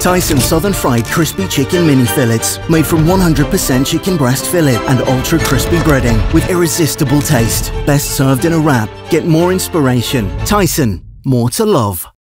Tyson Southern Fried Crispy Chicken Mini Fillets, made from 100% chicken breast fillet and ultra crispy breading with irresistible taste. Best served in a wrap. Get more inspiration. Tyson, more to love.